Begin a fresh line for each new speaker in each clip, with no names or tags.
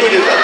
leave it is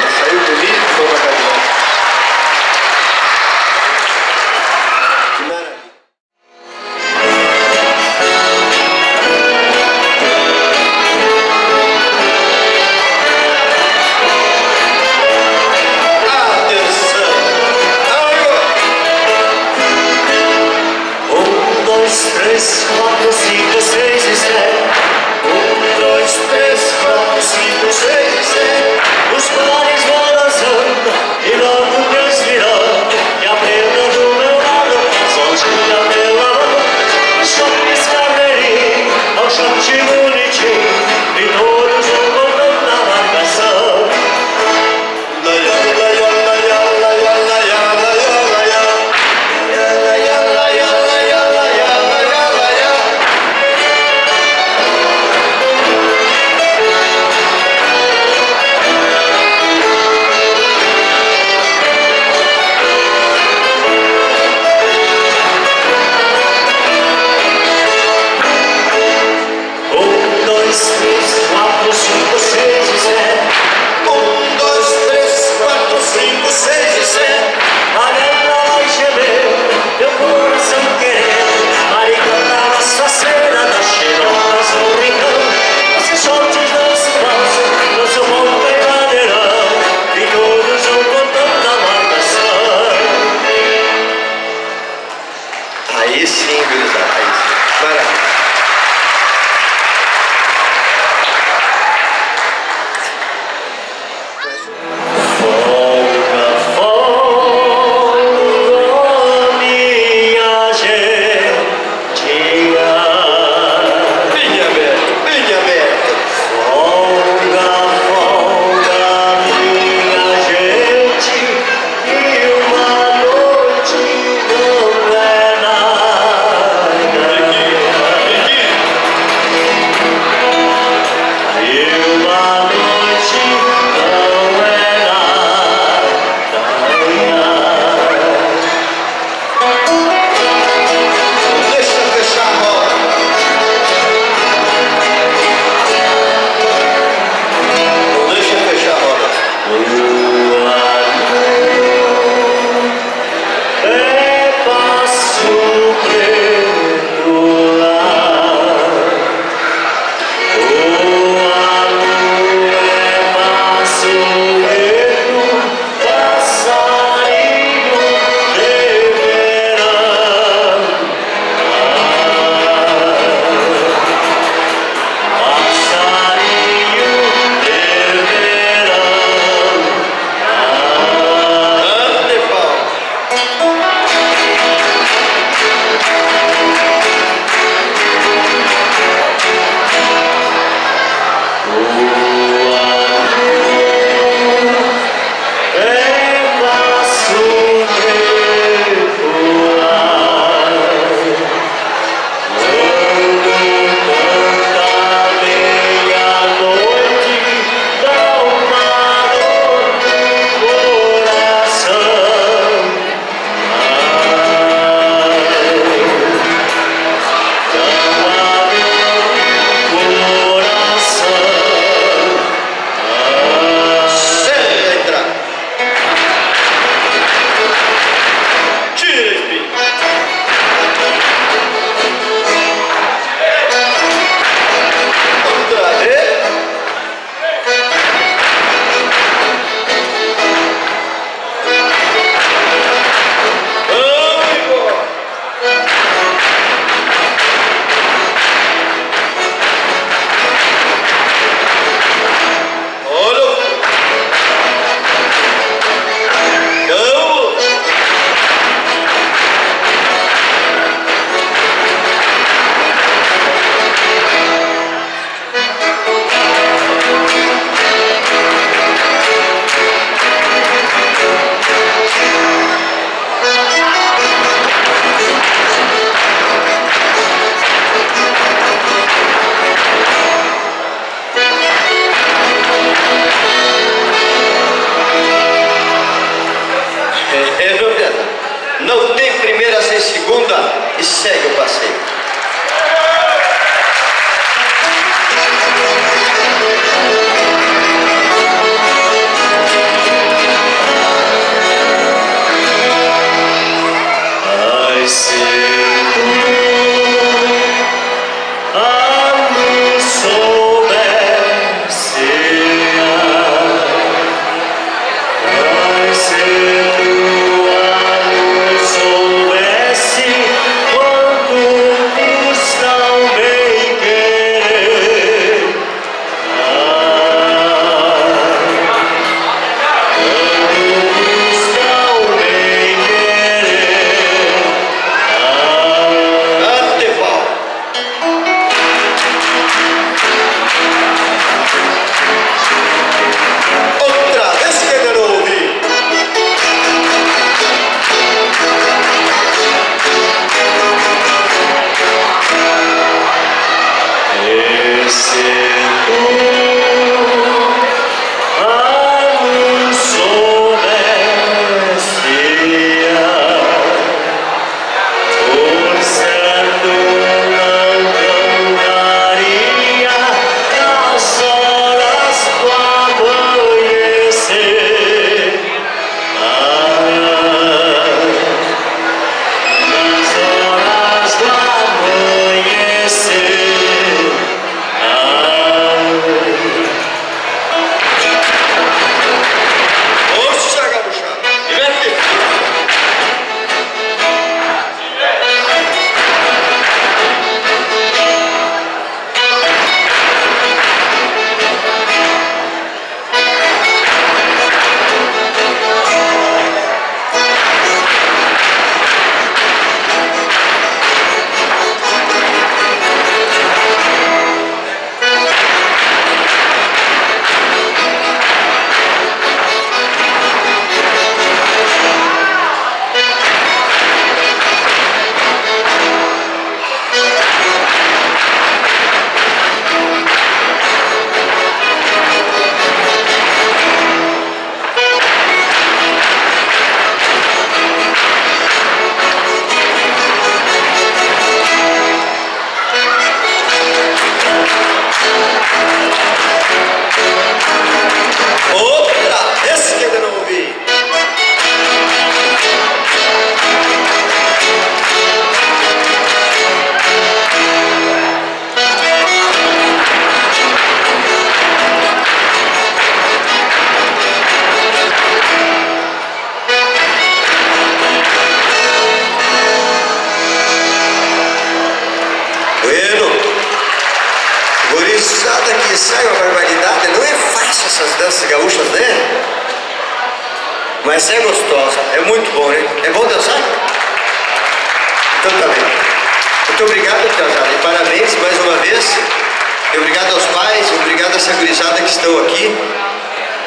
E
obrigado aos pais, obrigado a essa gurizada que estão aqui.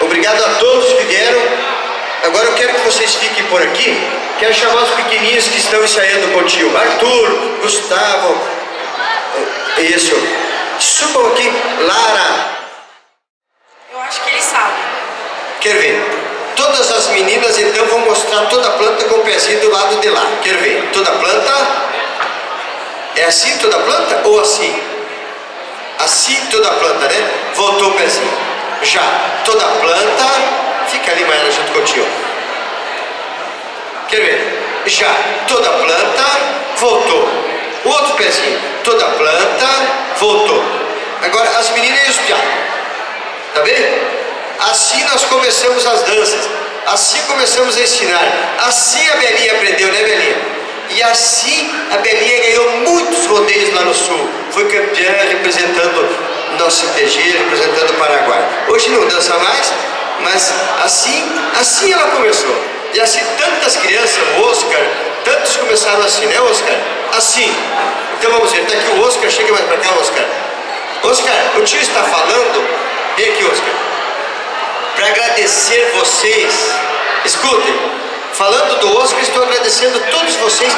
Obrigado a todos que vieram. Agora eu quero que vocês fiquem por aqui. Quero chamar os pequenininhos que estão ensaiando com o tio. Arthur, Gustavo, isso. Subam aqui. Lara.
Eu acho que ele sabe.
Quer ver? Todas as meninas então vão mostrar toda a planta com o pezinho do lado de lá. Quer ver? Toda a planta. É assim toda a planta ou assim? Assim toda planta, né? Voltou o pezinho. Já. Toda planta. Fica ali, Maera, junto com o tio. Quer ver? Já. Toda planta. Voltou. O outro pezinho. Toda planta. Voltou. Agora as meninas e os piados. Tá vendo? Assim nós começamos as danças. Assim começamos a ensinar. Assim a Belinha aprendeu, né, Belinha? E assim a Belinha ganhou muitos rodeios lá no sul. Foi campeã representando nosso CTG, representando o Paraguai. Hoje não dança mais, mas assim, assim ela começou. E assim tantas crianças, o Oscar, tantos começaram assim, né, Oscar? Assim. Então vamos ver, tá aqui o Oscar, chega mais pra cá, Oscar. Oscar, o tio está falando. Vem aqui, Oscar. Para agradecer vocês. Escutem, falando do Oscar, estou agradecendo todos vocês.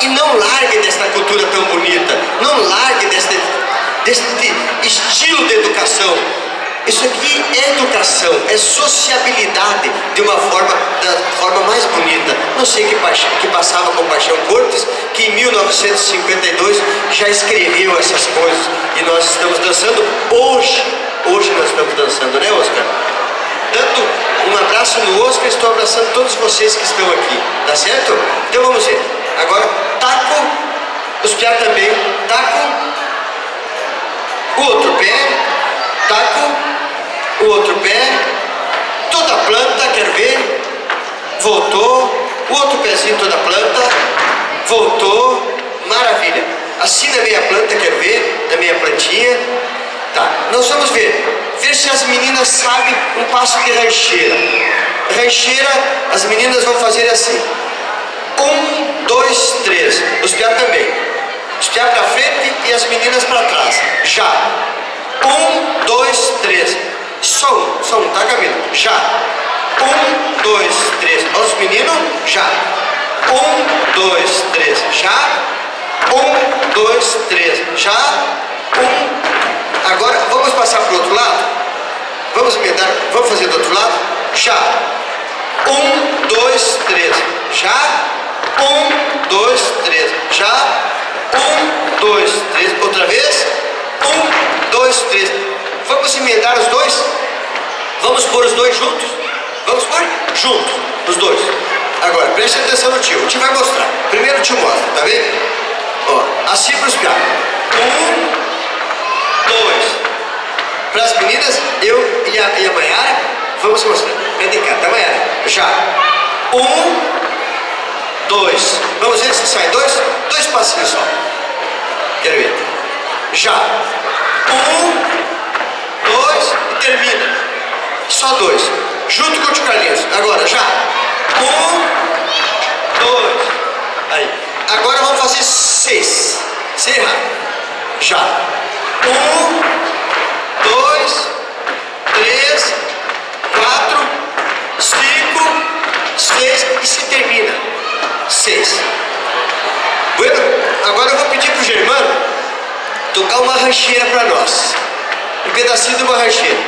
E não larguem desta cultura tão bonita. Não larguem deste, deste estilo de educação. Isso aqui é educação, é sociabilidade de uma forma, da forma mais bonita. Não sei que, que passava com Paixão Cortes, que em 1952 já escreveu essas coisas e nós estamos dançando hoje. Hoje nós estamos dançando, né, Oscar? Dando um abraço no Oscar, estou abraçando todos vocês que estão aqui, tá certo? Então vamos ver. Agora, taco, os piá também, taco, o outro pé, taco, o outro pé, toda a planta, quer ver? Voltou, o outro pezinho toda a planta, voltou, maravilha. Assim na meia planta, quer ver? Na meia plantinha. Tá, nós vamos ver, ver se as meninas sabem um passo de rancheira. Rancheira, as meninas vão fazer assim. Um, dois, três. Os piá também. Os piá para frente e as meninas para trás. Já. Um, dois, três. Só um, só um, tá, Camila? Já. Um, dois, três. Os meninos, já. Um, dois, três. Já. Um, dois, três. Já. Um. Passar para o outro lado? Vamos emendar? Vamos fazer do outro lado? Já. Um, dois, três. Já. Um, dois, três. Já. Um, dois, três. Outra vez. Um, dois, três. Vamos emendar os dois? Vamos pôr os dois juntos? Vamos pôr? Juntos, os dois. Agora, preste atenção no tio. O tio vai mostrar. Primeiro o tio mostra, tá vendo? Ó, assim para os piados. Um. Para as meninas, eu e a, e a vamos mostrar. Vem cá, tá, Mayara? Já. Um, dois. Vamos ver se sai dois? Dois passinhos só. Quero ver. Já. Um, dois e termina. Só dois. Junto com o tio Carlinhos. Agora, já. Um, dois. Aí. Agora vamos fazer seis. Sem errar. Já. Um, dois, três, quatro, cinco, seis e se termina. Seis. Bueno, agora eu vou pedir pro Germano tocar uma rancheira para nós. Um pedacinho de uma rancheira.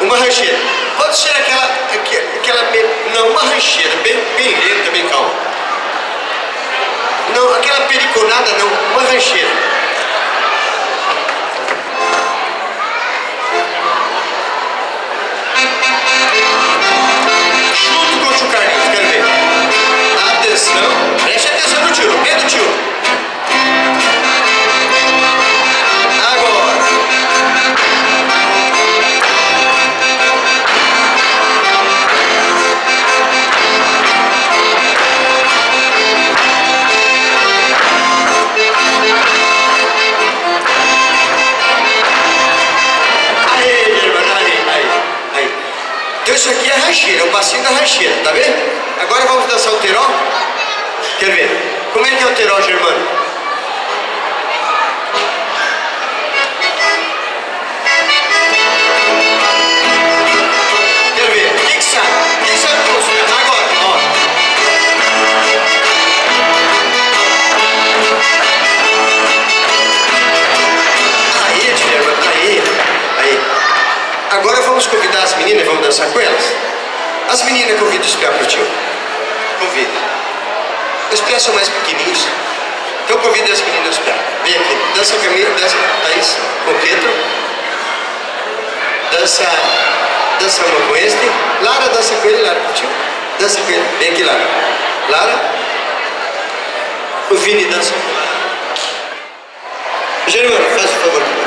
Uma rancheira. Pode ser aquela, aquela, não, uma rancheira, bem, bem lenta, bem calma. Não, aquela periconada não, uma rancheira. Atenção, preste atenção no tiro, pé do tiro. Dança Camila, dança Thaís, Pedro. Dança. Dança uma com este. Lara dança com ele, Lara tio. Dança com ele. Vem aqui, Lara. Lara. O Vini dança com Lara. Germano, faz o favor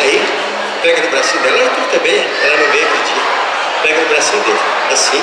aí, pega no bracinho dela, ela também, ela não vem aqui, pega no bracinho dele, assim,